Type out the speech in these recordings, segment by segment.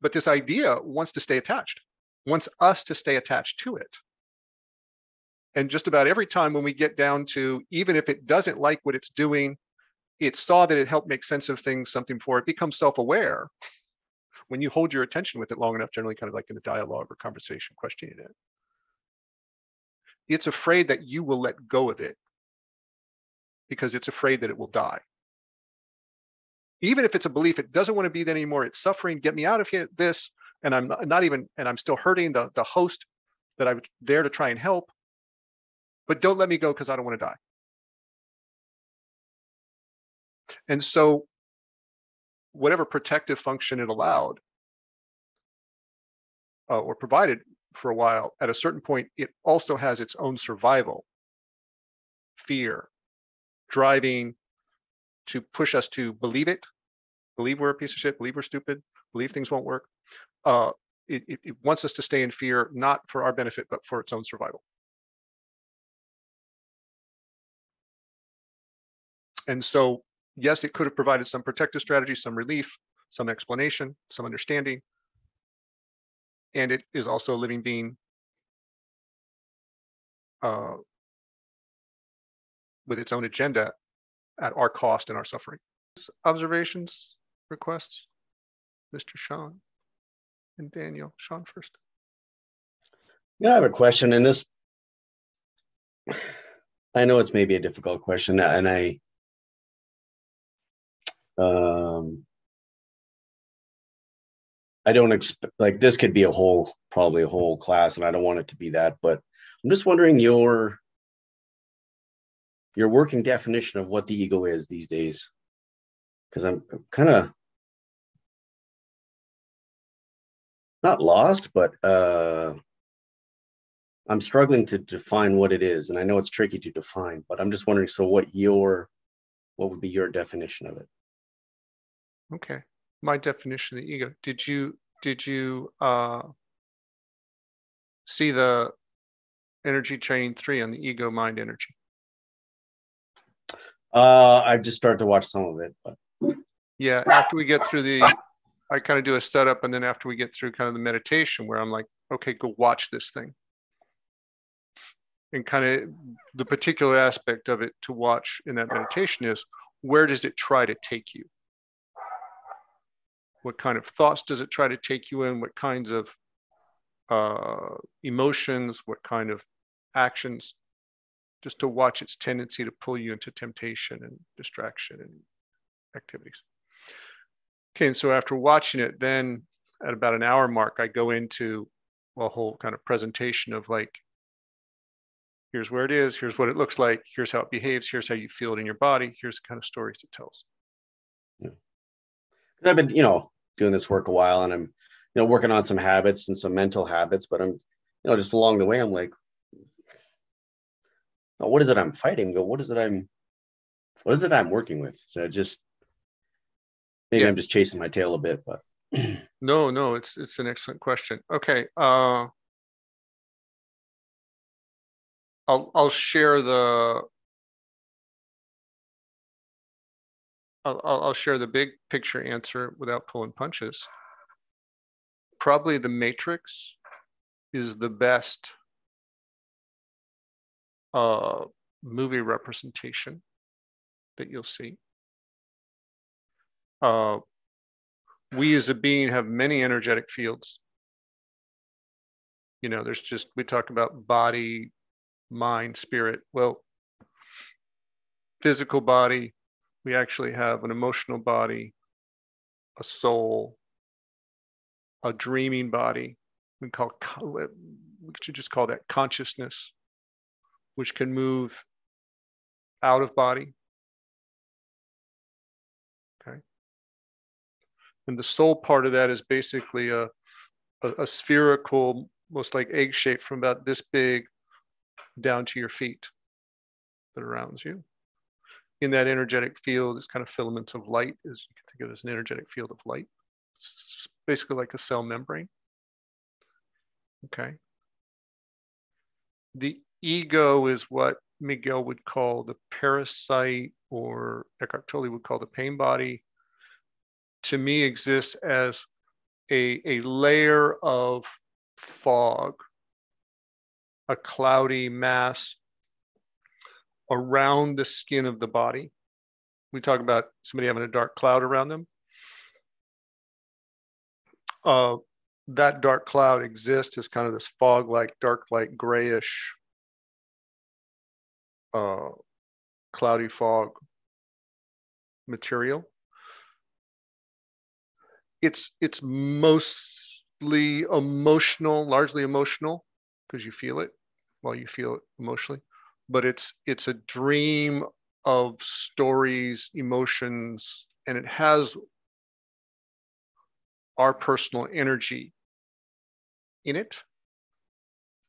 but this idea wants to stay attached, wants us to stay attached to it. And just about every time when we get down to, even if it doesn't like what it's doing, it saw that it helped make sense of things, something for it becomes self-aware. When you hold your attention with it long enough, generally kind of like in a dialogue or conversation, questioning it, it's afraid that you will let go of it because it's afraid that it will die. Even if it's a belief, it doesn't want to be there anymore. It's suffering. Get me out of here. This, and I'm not even, and I'm still hurting the the host that I'm there to try and help. But don't let me go because I don't want to die. And so, whatever protective function it allowed uh, or provided for a while, at a certain point, it also has its own survival, fear, driving to push us to believe it, believe we're a piece of shit, believe we're stupid, believe things won't work. Uh, it, it, it wants us to stay in fear, not for our benefit, but for its own survival. And so, yes, it could have provided some protective strategy, some relief, some explanation, some understanding. And it is also a living being uh, with its own agenda at our cost and our suffering. Observations, requests, Mr. Sean and Daniel. Sean first. Yeah, I have a question, and this I know it's maybe a difficult question, and I um I don't expect like this could be a whole probably a whole class, and I don't want it to be that, but I'm just wondering your your working definition of what the ego is these days. Because i'm kind of not lost but uh i'm struggling to define what it is and i know it's tricky to define but i'm just wondering so what your what would be your definition of it? Okay. My definition of the ego. Did you did you uh see the energy chain three on the ego mind energy uh, I just started to watch some of it, but yeah, after we get through the, I kind of do a setup, and then after we get through kind of the meditation, where I'm like, okay, go watch this thing, and kind of the particular aspect of it to watch in that meditation is where does it try to take you? What kind of thoughts does it try to take you in? What kinds of uh, emotions? What kind of actions just to watch its tendency to pull you into temptation and distraction and activities. Okay, and so after watching it, then at about an hour mark, I go into a whole kind of presentation of like, here's where it is, here's what it looks like, here's how it behaves, here's how you feel it in your body, here's the kind of stories it tells. Yeah. I've been, you know, doing this work a while and I'm, you know, working on some habits and some mental habits, but I'm, you know, just along the way, I'm like, what is it I'm fighting? Go, what is it I'm, what is it I'm working with? So just maybe yeah. I'm just chasing my tail a bit, but no, no, it's it's an excellent question. Okay, uh, I'll I'll share the I'll I'll share the big picture answer without pulling punches. Probably the Matrix is the best uh, movie representation that you'll see. Uh, we as a being have many energetic fields. You know, there's just, we talk about body, mind, spirit. Well, physical body, we actually have an emotional body, a soul, a dreaming body. We call, we should just call that consciousness which can move out of body. Okay. And the soul part of that is basically a, a, a spherical, most like egg shape from about this big down to your feet that surrounds you. In that energetic field it's kind of filaments of light, as you can think of as an energetic field of light. It's basically like a cell membrane. Okay. The ego is what Miguel would call the parasite, or Eckhart Tolle would call the pain body. To me, exists as a, a layer of fog, a cloudy mass around the skin of the body. We talk about somebody having a dark cloud around them. Uh, that dark cloud exists as kind of this fog like, dark, like grayish, uh, cloudy fog material. It's it's mostly emotional, largely emotional, because you feel it while you feel it emotionally. But it's it's a dream of stories, emotions, and it has our personal energy in it.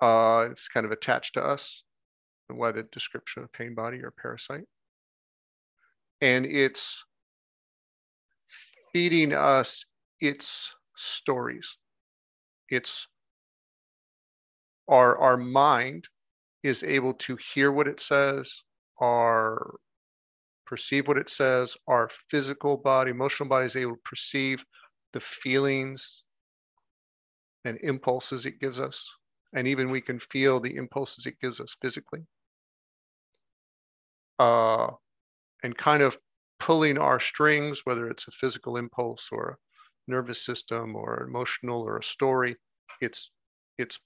Uh, it's kind of attached to us, why the description of pain body or parasite. And it's feeding us its stories. It's our, our mind is able to hear what it says, our perceive what it says, our physical body, emotional body is able to perceive the feelings and impulses it gives us. And even we can feel the impulses it gives us physically. Uh, and kind of pulling our strings, whether it's a physical impulse or a nervous system or emotional or a story, it's it's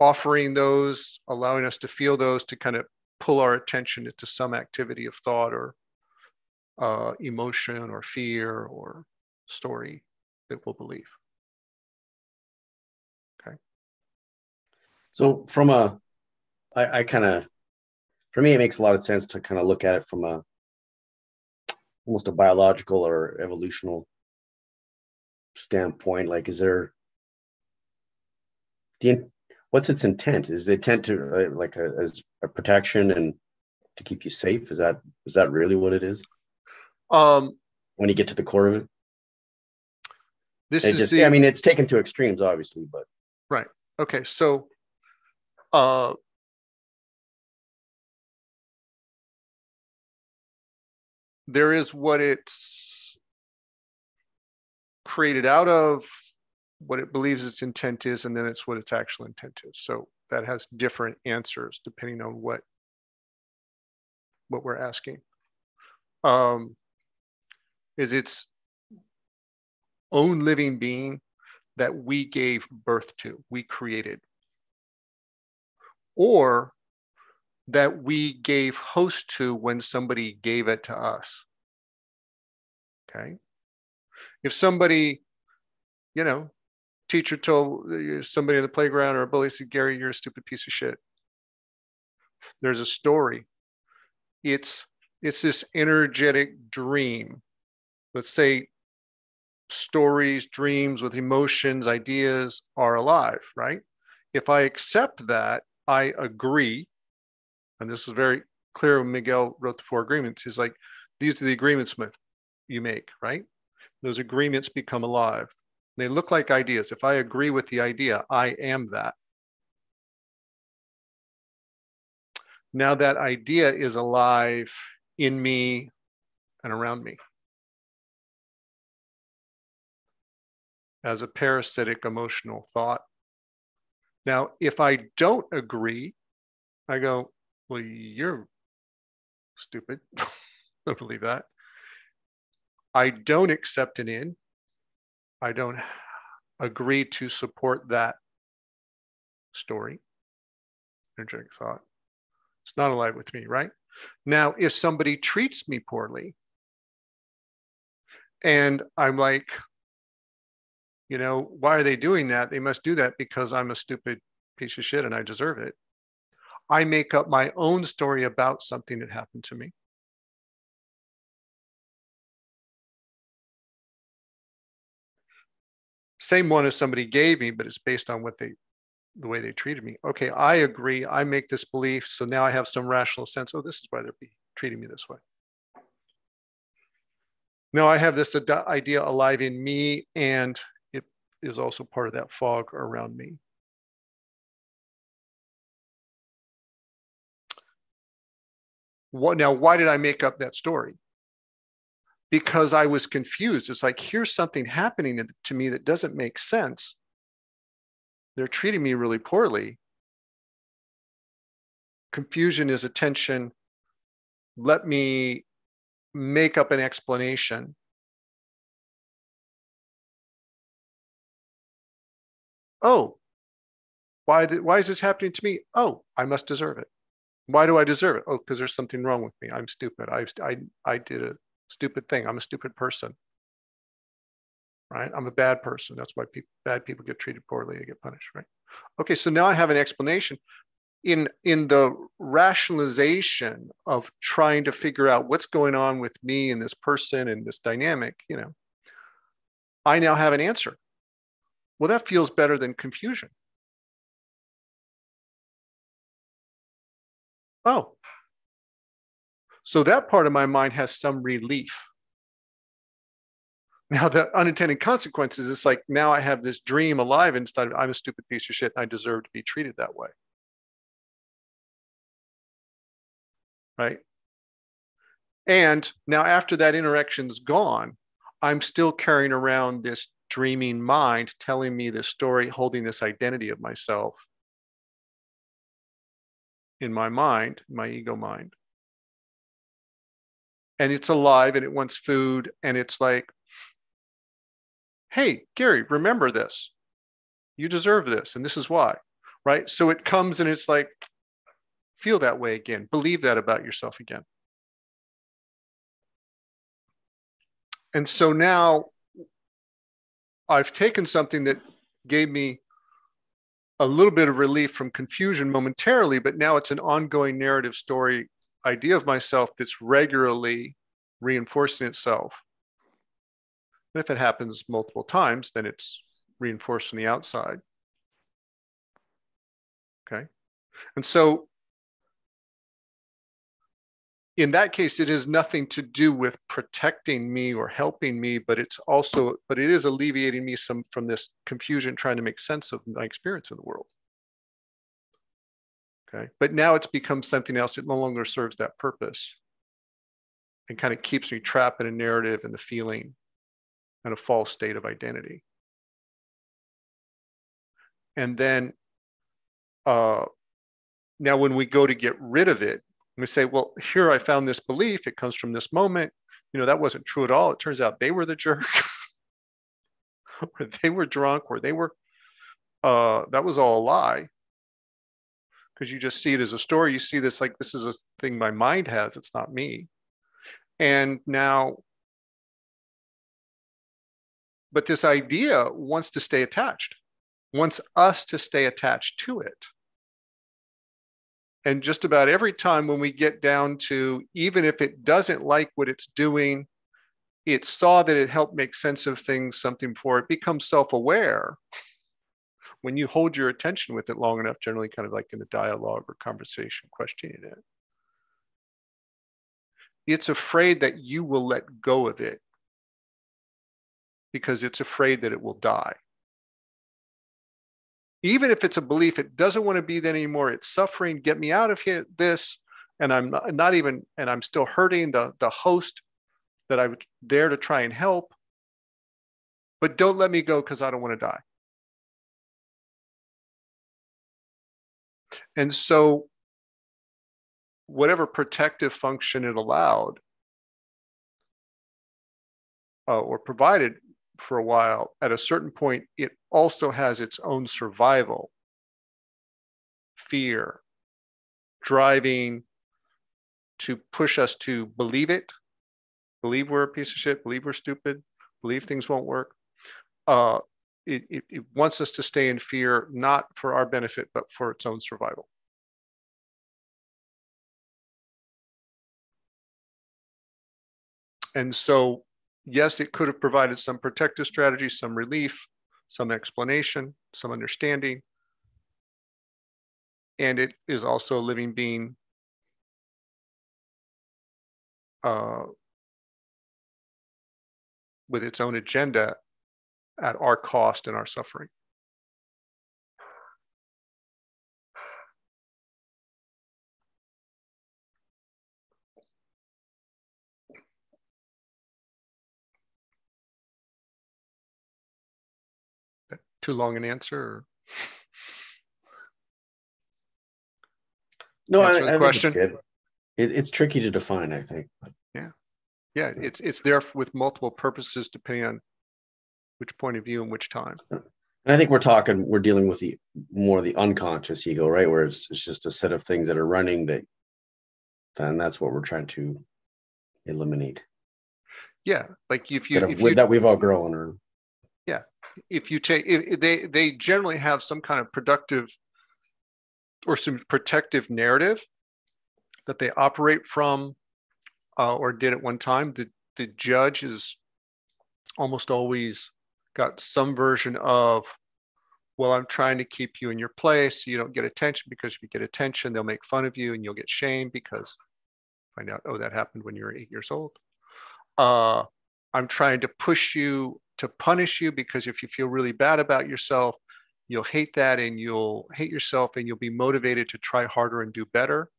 offering those, allowing us to feel those to kind of pull our attention into some activity of thought or uh, emotion or fear or story that we'll believe. Okay. So from a, I, I kind of, for me, it makes a lot of sense to kind of look at it from a almost a biological or evolutional standpoint. Like, is there the what's its intent? Is the intent to uh, like a, as a protection and to keep you safe? Is that is that really what it is? Um, when you get to the core of it. This it is just, the, I mean, it's taken to extremes, obviously, but right. Okay, so uh, there is what it's created out of, what it believes its intent is, and then it's what its actual intent is. So that has different answers depending on what what we're asking. Um, is its own living being that we gave birth to, we created, or that we gave host to when somebody gave it to us. Okay. If somebody, you know, teacher told uh, somebody in the playground or a bully said, Gary, you're a stupid piece of shit. There's a story. It's it's this energetic dream let's say stories, dreams with emotions, ideas are alive, right? If I accept that, I agree. And this is very clear when Miguel wrote the four agreements. He's like, these are the agreements you make, right? Those agreements become alive. They look like ideas. If I agree with the idea, I am that. Now that idea is alive in me and around me. as a parasitic emotional thought. Now, if I don't agree, I go, well, you're stupid. don't believe that. I don't accept an in. I don't agree to support that story, energetic thought. It's not alive with me, right? Now, if somebody treats me poorly and I'm like, you know, why are they doing that? They must do that because I'm a stupid piece of shit and I deserve it. I make up my own story about something that happened to me. Same one as somebody gave me, but it's based on what they, the way they treated me. Okay, I agree. I make this belief. So now I have some rational sense. Oh, this is why they're treating me this way. Now I have this idea alive in me and it is also part of that fog around me. What now? Why did I make up that story? because I was confused. It's like, here's something happening to me that doesn't make sense. They're treating me really poorly. Confusion is attention. Let me make up an explanation. Oh, why, th- why is this happening to me? Oh, I must deserve it. Why do I deserve it? Oh, because there's something wrong with me. I'm stupid. I, I, I did a stupid thing. I'm a stupid person. Right? I'm a bad person. That's why people, bad people get treated poorly. They get punished. Right? Okay. So now I have an explanation. In in the rationalization of trying to figure out what's going on with me and this person and this dynamic, you know, I now have an answer. Well, that feels better than confusion. Oh, so that part of my mind has some relief. Now, the unintended consequences, it's like now I have this dream alive instead of I'm a stupid piece of shit and I deserve to be treated that way. Right. And now, after that interaction's gone, I'm still carrying around this dreaming mind telling me this story, holding this identity of myself in my mind, my ego mind. And it's alive and it wants food. And it's like, hey, Gary, remember this. You deserve this. And this is why. Right. So it comes and it's like, feel that way again. Believe that about yourself again. And so now I've taken something that gave me a little bit of relief from confusion momentarily, but now it's an ongoing narrative story idea of myself that's regularly reinforcing itself. And if it happens multiple times, then it's reinforced from the outside. Okay. And so in that case, it has nothing to do with protecting me or helping me, but it's also, but it is alleviating me some from this confusion, trying to make sense of my experience in the world. Okay. But now it's become something else. It no longer serves that purpose and kind of keeps me trapped in a narrative and the feeling and a false state of identity. And then uh, now when we go to get rid of it, we say, well, here I found this belief. It comes from this moment. You know, that wasn't true at all. It turns out they were the jerk, or they were drunk, or they were, uh, that was all a lie. Because you just see it as a story. You see this like this is a thing my mind has. It's not me. And now, but this idea wants to stay attached, wants us to stay attached to it. And just about every time when we get down to, even if it doesn't like what it's doing, it saw that it helped make sense of things, something for it, becomes self aware. When you hold your attention with it long enough, generally kind of like in a dialogue or conversation, questioning it, it's afraid that you will let go of it because it's afraid that it will die even if it's a belief it doesn't want to be there anymore. It's suffering. Get me out of here this. And i'm not, not even and i'm still hurting the the host that i was there to try and help. But don't let me go because i don't want to die. And so whatever protective function it allowed uh, or provided for a while, at a certain point, it also has its own survival, fear, driving to push us to believe it, believe we're a piece of shit, believe we're stupid, believe things won't work. Uh, it, it, it wants us to stay in fear, not for our benefit, but for its own survival. And so yes, it could have provided some protective strategy, some relief, some explanation, some understanding. And it is also a living being uh, with its own agenda at our cost and our suffering. Too long an answer? Or? No, I, I question. Think it's, good. It, it's tricky to define, I think. Yeah, yeah, it's it's there with multiple purposes depending on which point of view and which time. And I think we're talking, we're dealing with the more the unconscious ego, right? Where it's, it's just a set of things that are running that, and that's what we're trying to eliminate. Yeah, like if you, that, if you that we've all grown, or if you take, if they they generally have some kind of productive or some protective narrative that they operate from uh, or did at one time. The the judge is almost always got some version of well i'm trying to keep you in your place so you don't get attention because if you get attention they'll make fun of you and you'll get shamed because find out oh that happened when you were eight years old uh, i'm trying to push you to punish you because if you feel really bad about yourself you'll hate that and you'll hate yourself and you'll be motivated to try harder and do better.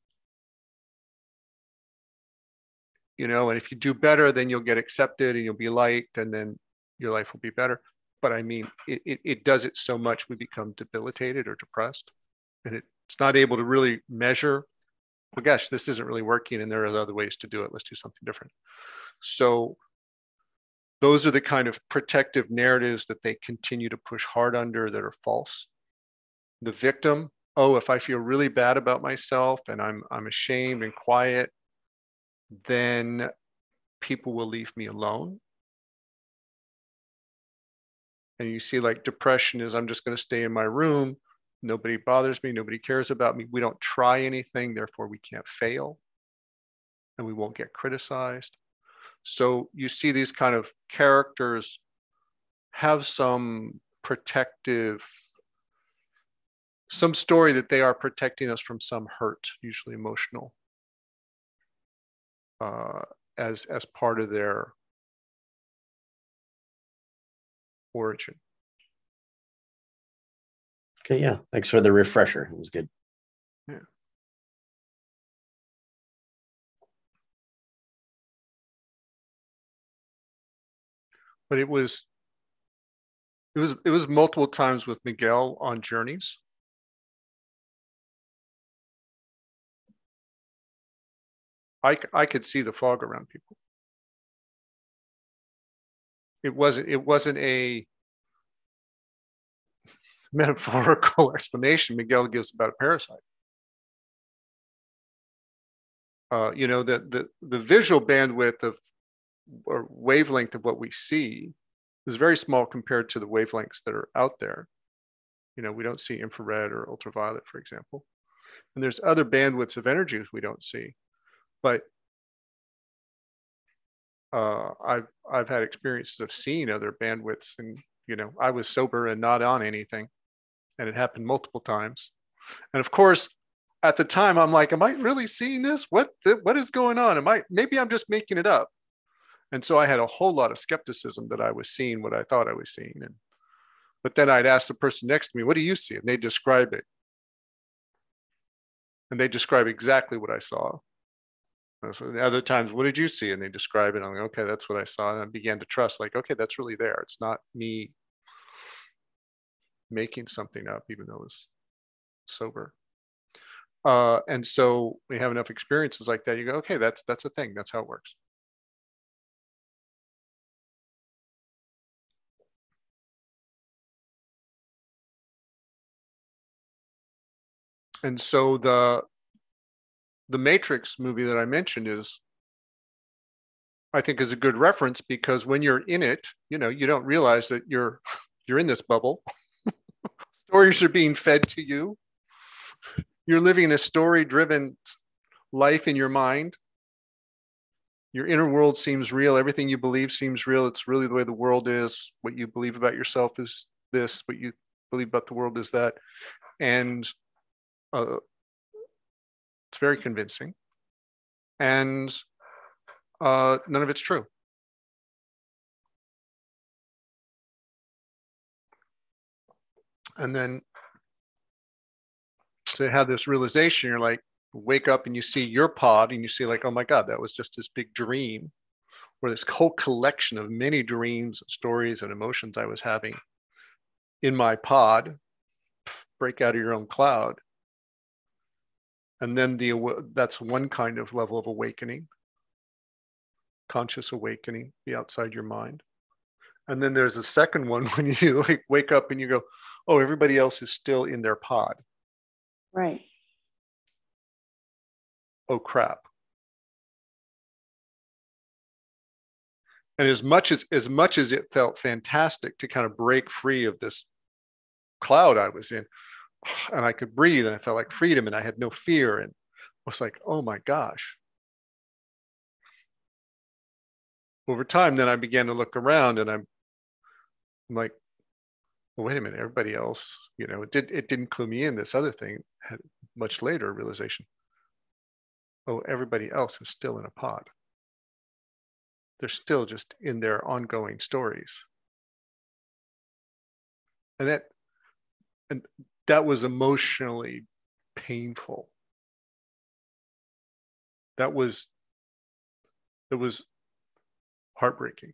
You know and if you do better then you'll get accepted and you'll be liked and then your life will be better. But i mean it, it, it does it so much we become debilitated or depressed and it, it's not able to really measure well gosh this isn't really working and there are other ways to do it. Let's do something different. So those are the kind of protective narratives that they continue to push hard under that are false the victim oh if i feel really bad about myself and i'm i'm ashamed and quiet then people will leave me alone. And you see, like, depression is I'm just going to stay in my room. Nobody bothers me. Nobody cares about me. We don't try anything. Therefore, we can't fail and we won't get criticized. So you see these kind of characters have some protective, some story that they are protecting us from some hurt, usually emotional uh, as as part of their origin. Okay, yeah. Thanks for the refresher. It was good. Yeah. But it was it was it was multiple times with Miguel on journeys. I, I could see the fog around people. It wasn't it wasn't a metaphorical explanation Miguel gives about a parasite. Uh, you know, the, the the visual bandwidth of wavelength of what we see is very small compared to the wavelengths that are out there. You know, we don't see infrared or ultraviolet, for example. And there's other bandwidths of energies we don't see but uh, I've I've had experiences of seeing other bandwidths, and you know I was sober and not on anything, and it happened multiple times. And of course, at the time, I'm like, "Am I really seeing this? What what is going on? Am I maybe I'm just making it up?" And so I had a whole lot of skepticism that I was seeing what I thought I was seeing, and but then I'd ask the person next to me, "What do you see?" and they describe it, and they describe exactly what I saw. So the other times, what did you see? And they describe it. I'm like, okay, that's what I saw. And I began to trust, like, okay, that's really there. It's not me making something up, even though it's sober. Uh, and so we have enough experiences like that. You go, okay, that's that's a thing. That's how it works. And so the the Matrix movie that I mentioned is, I think, is a good reference because when you're in it, you know, you don't realize that you're you're in this bubble. Stories are being fed to you. You're living a story-driven life in your mind. Your inner world seems real. Everything you believe seems real. It's really the way the world is. What you believe about yourself is this. What you believe about the world is that. And uh, it's very convincing. And uh, none of it's true. And then to have this realization, you're like, wake up and you see your pod and you see, like, oh my God, that was just this big dream or this whole collection of many dreams, stories, and emotions I was having in my pod, break out of your own cloud. And then the that's one kind of level of awakening, conscious awakening, be outside your mind. And then there's a second one when you like wake up and you go, oh, everybody else is still in their pod. Right. Oh crap. And as much as as much as it felt fantastic to kind of break free of this cloud I was in, and I could breathe and I felt like freedom and I had no fear and was like, oh my gosh. Over time, then I began to look around and I'm, I'm like, well, wait a minute, everybody else, you know, it did it didn't clue me in. This other thing had much later realization. Oh, everybody else is still in a pod. They're still just in their ongoing stories. And that and that was emotionally painful. That was it was heartbreaking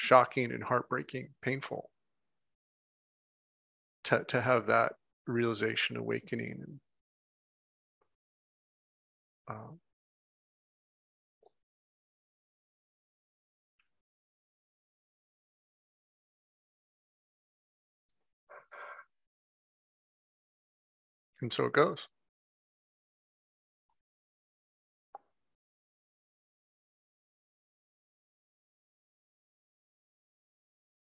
shocking and heartbreaking, painful to, to have that realization, awakening. And, uh, and so it goes.